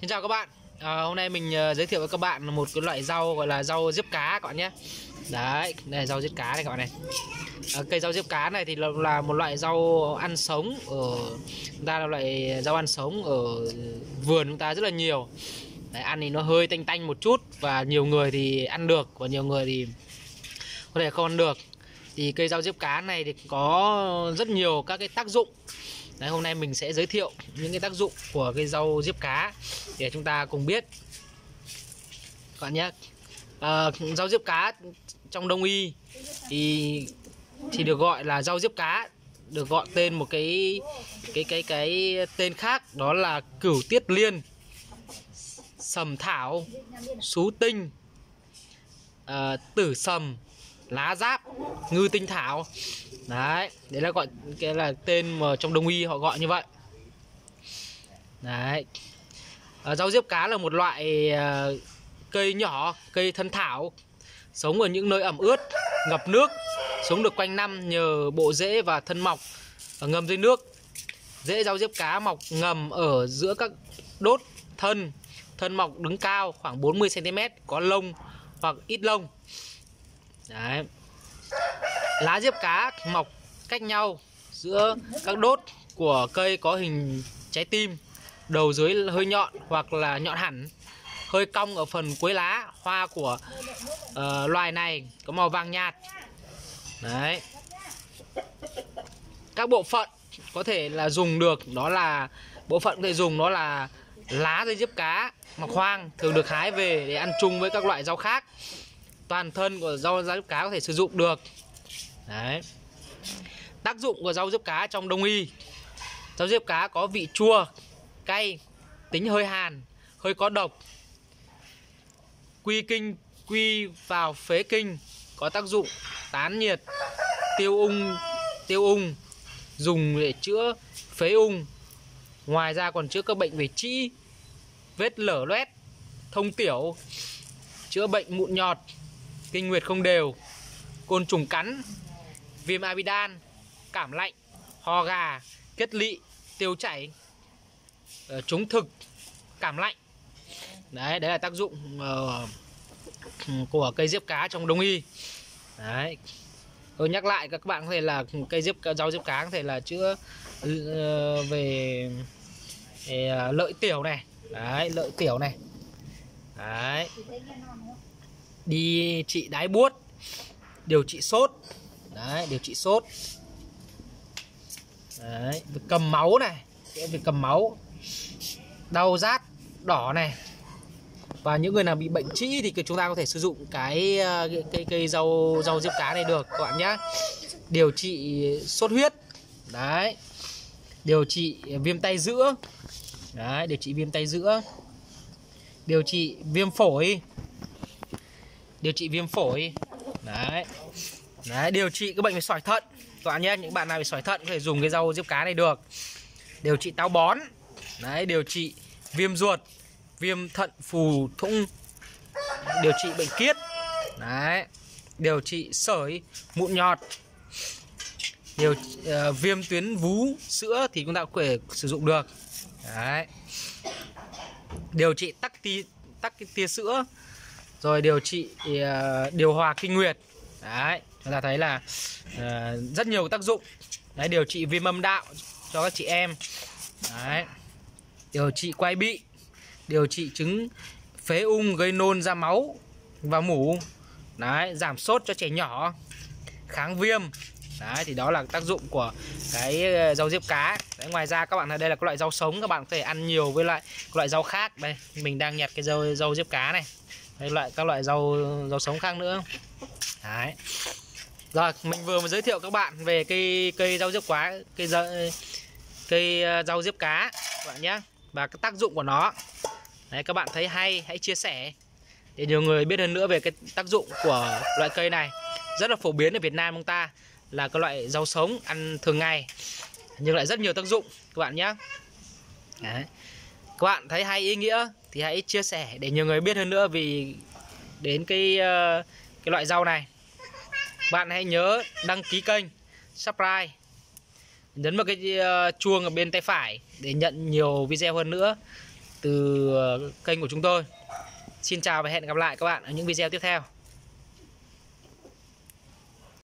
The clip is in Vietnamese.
Xin chào các bạn. À, Hôm nay mình uh, giới thiệu với các bạn một cái loại rau gọi là rau diếp cá các bạn nhé. Đấy, đây là rau diếp cá này các bạn này. À, Cây rau diếp cá này thì là, là một loại rau ăn sống ở Chúng ta là loại rau ăn sống ở vườn chúng ta rất là nhiều. Đấy, ăn thì nó hơi tanh tanh một chút Và nhiều người thì ăn được Và nhiều người thì có thể không ăn được. Thì cây rau diếp cá này thì có rất nhiều các cái tác dụng. Đấy, hôm nay mình sẽ giới thiệu những cái tác dụng của cây rau diếp cá để chúng ta cùng biết. Các bạn nhé. À, rau diếp cá trong đông y thì thì được gọi là rau diếp cá được gọi tên một cái cái cái cái tên khác đó là cửu tiết liên sầm thảo sú tinh à, tử sầm lá giáp ngư tinh thảo đấy đấy là gọi cái là tên mà trong đông y họ gọi như vậy. Đấy. À, rau diếp cá là một loại à, cây nhỏ cây thân thảo sống ở những nơi ẩm ướt ngập nước sống được quanh năm nhờ bộ rễ và thân mọc ờ, ở ngầm dưới nước. Rễ rau diếp cá mọc ngầm ở giữa các đốt thân thân mọc đứng cao khoảng 40 cm có lông hoặc ít lông. Đấy. Lá diếp cá mọc cách nhau giữa các đốt của cây có hình trái tim, đầu dưới hơi nhọn hoặc là nhọn hẳn, hơi cong ở phần cuối lá. Hoa của uh, loài này có màu vàng nhạt. Đấy. Các bộ phận có thể là dùng được đó là bộ phận có thể dùng đó là lá dây diếp cá mọc hoang thường được hái về để ăn chung với các loại rau khác toàn thân của rau rau diếp cá có thể sử dụng được đấy. Tác dụng của rau diếp cá trong đông y. Rau diếp cá có vị chua cay tính hơi hàn hơi có độc. Quy kinh quy vào phế kinh có tác dụng tán nhiệt tiêu ung tiêu ung dùng để chữa phế ung. Ngoài ra còn chữa các bệnh về trĩ vết lở loét thông tiểu chữa bệnh mụn nhọt kinh nguyệt không đều, côn trùng cắn, viêm amidan, cảm lạnh, ho gà, kết lị, tiêu chảy, ờ, trúng thực, cảm lạnh. Đấy, đấy là tác dụng uh, của cây diếp cá trong đông y. Đấy. Tôi nhắc lại các bạn có thể là cây diếp rau diếp cá có thể là chữa uh, về, về uh, lợi tiểu này. Đấy, lợi tiểu này. Đấy đi trị đái buốt điều trị sốt đấy điều trị sốt. Đấy việc cầm máu này việc cầm máu đau rát đỏ này. Và những người nào bị bệnh trĩ thì chúng ta có thể sử dụng cái cây cây, cây rau rau diếp cá này được các bạn nhé điều trị sốt huyết. Đấy. Điều trị viêm tay giữa. Đấy điều trị viêm tay giữa. Điều trị viêm phổi. Điều trị viêm phổi. Đấy đấy điều trị các bệnh về sỏi thận. Các bạn nhé những bạn nào bị sỏi thận có thể dùng cái rau diếp cá này được. Điều trị táo bón. Đấy điều trị viêm ruột viêm thận phù thủng. Điều trị bệnh kiết. Đấy điều trị sởi mụn nhọt. Điều uh, viêm tuyến vú sữa thì chúng ta có thể sử dụng được. Đấy. Điều trị tắc tí tắc tia sữa. Rồi điều trị uh, điều hòa kinh nguyệt đấy chúng ta thấy là uh, rất nhiều tác dụng. Đấy điều trị viêm âm đạo cho các chị em. Đấy. Điều trị quai bị điều trị chứng phế ung gây nôn ra máu và mủ. Đấy giảm sốt cho trẻ nhỏ kháng viêm. Đấy thì đó là tác dụng của cái ờ, rau diếp cá. Đấy, ngoài ra các bạn thấy đây là cái loại rau sống các bạn có thể ăn nhiều với lại loại rau khác. Đây mình đang nhặt cái rau rau diếp cá này. Đây loại các loại rau rau sống khác nữa đấy. Rồi mình vừa mới giới thiệu các bạn về cây cây rau diếp quá cây rau, cây ờ, rau diếp cá các bạn nhé và cái tác dụng của nó. Đấy các bạn thấy hay hãy chia sẻ để nhiều người biết hơn nữa về cái tác dụng của loại cây này. Rất là phổ biến ở Việt Nam chúng ta là cái loại rau sống ăn thường ngày nhưng lại rất nhiều tác dụng các bạn nhé. Đấy. các bạn thấy hay ý nghĩa thì hãy chia sẻ để nhiều người biết hơn nữa vì đến cái ờ, cái loại rau này bạn hãy nhớ đăng ký kênh, subscribe, nhấn vào cái ờ, chuông ở bên tay phải để nhận nhiều video hơn nữa từ ờ, kênh của chúng tôi. Xin chào và hẹn gặp lại các bạn ở những video tiếp theo.